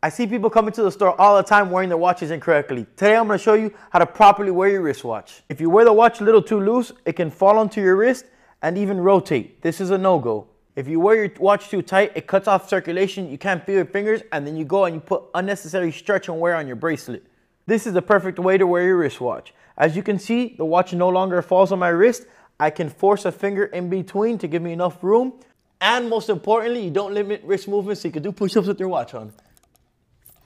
I see people coming to the store all the time wearing their watches incorrectly. Today I'm gonna show you how to properly wear your wristwatch. If you wear the watch a little too loose, it can fall onto your wrist and even rotate. This is a no-go. If you wear your watch too tight, it cuts off circulation, you can't feel your fingers, and then you go and you put unnecessary stretch and wear on your bracelet. This is the perfect way to wear your wristwatch. As you can see, the watch no longer falls on my wrist. I can force a finger in between to give me enough room. And most importantly, you don't limit wrist movements. so you can do push-ups with your watch on.